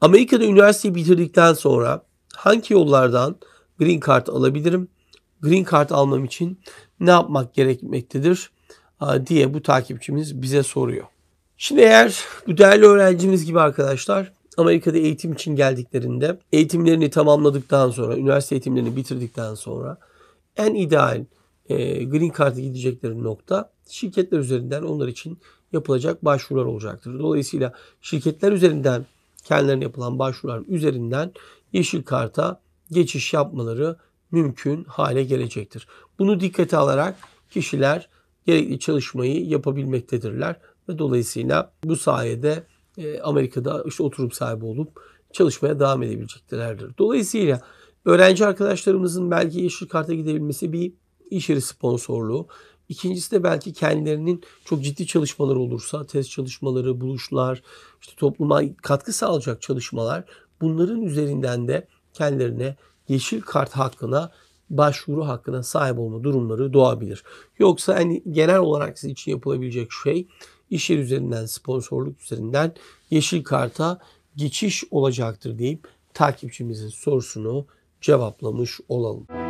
Amerika'da üniversiteyi bitirdikten sonra hangi yollardan green card alabilirim? Green card almam için ne yapmak gerekmektedir diye bu takipçimiz bize soruyor. Şimdi eğer bu değerli öğrencimiz gibi arkadaşlar Amerika'da eğitim için geldiklerinde eğitimlerini tamamladıktan sonra, üniversite eğitimlerini bitirdikten sonra en ideal e, Green Card'a gidecekleri nokta şirketler üzerinden onlar için yapılacak başvurular olacaktır. Dolayısıyla şirketler üzerinden kendilerine yapılan başvurular üzerinden yeşil karta geçiş yapmaları mümkün hale gelecektir. Bunu dikkate alarak kişiler gerekli çalışmayı yapabilmektedirler ve dolayısıyla bu sayede e, Amerika'da işte oturum sahibi olup çalışmaya devam edebileceklerdir. Dolayısıyla öğrenci arkadaşlarımızın belki yeşil karta gidebilmesi bir iş yeri sponsorluğu. İkincisi de belki kendilerinin çok ciddi çalışmalar olursa, test çalışmaları, buluşlar, işte topluma katkı sağlayacak çalışmalar bunların üzerinden de kendilerine yeşil kart hakkına başvuru hakkına sahip olma durumları doğabilir. Yoksa hani genel olarak sizin için yapılabilecek şey iş yeri üzerinden, sponsorluk üzerinden yeşil karta geçiş olacaktır deyip takipçimizin sorusunu cevaplamış olalım.